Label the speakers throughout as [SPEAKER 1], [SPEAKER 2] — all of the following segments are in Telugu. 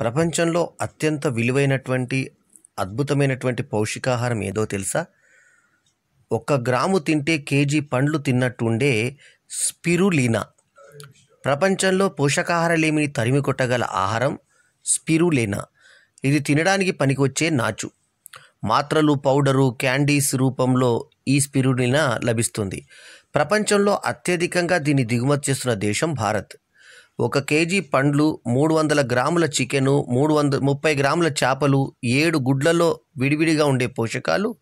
[SPEAKER 1] ప్రపంచంలో అత్యంత విలువైనటువంటి అద్భుతమైనటువంటి పౌష్టికాహారం ఏదో తెలుసా? ఒక్క గ్రాము తింటే కేజీ పండ్లు తిన్నట్టుండే స్పిరులీనా. ప్రపంచంలో పోషకాహారలేమిని తరిమి కొట్టగల ఆహారం స్పిరులీనా? ఇది తినడానికి పనికొచ్చే నాచు. మాత్రలు పౌడరు క్యాండీస్ రూపంలో ఈ స్పిరులీనా లభిస్తుంది. ప్రపంచంలో అత్యధికంగా దీన్ని దిగుమతి చేస్తున్న దేశం భారత్. ఒక కేజీ పండ్లు మూడు వందల గ్రాముల చికెను మూడు వందల ముప్పై గ్రాముల చేపలు ఏడు గుడ్లలో విడివిడిగా ఉండే పోషకాలు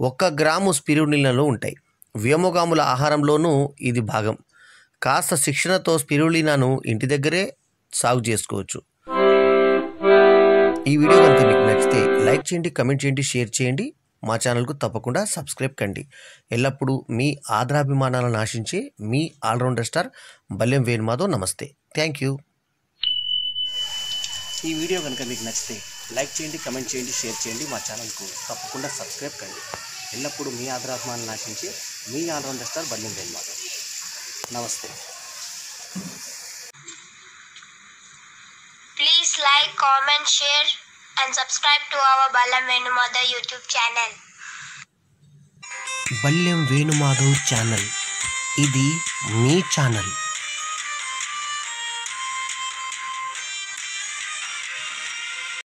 [SPEAKER 1] ఒక్క గ్రాము స్పిరులినలో ఉంటాయి. వ్యోమగాముల ఆహారంలోనూ ఇది భాగం. కాస్త శిక్షణతో స్పిరులినాను ఇంటి దగ్గరే సాగు చేసుకోవచ్చు. ఈ వీడియో కనుక మీకు నచ్చితే లైక్ చేయండి కమెంట్ చేయండి షేర్ చేయండి. మా ఛానల్కు తప్పకుండా సబ్స్క్రైబ్ కండి. ఎల్లప్పుడూ మీ ఆదరాభిమానాలను ఆశించే మీ all rounder star Balyam Venumadhav. నమస్తే. Thank you. ఈ వీడియో కనుక మీకు నచ్చితే లైక్ చేయండి కమెంట్ చేయండి షేర్ చేయండి. మా ఛానల్కు తప్పకుండా సబ్స్క్రైబ్ కండి. ఎల్లప్పుడూ మీ ఆదరాభిమానాలను ఆశించే మీ all rounder star Balyam Venumadhav. నమస్తే.
[SPEAKER 2] Please like, comment, share, and subscribe to our Balam Venumada YouTube channel.
[SPEAKER 1] Balyam Venumadhav channel ఇది మీ ఛానల్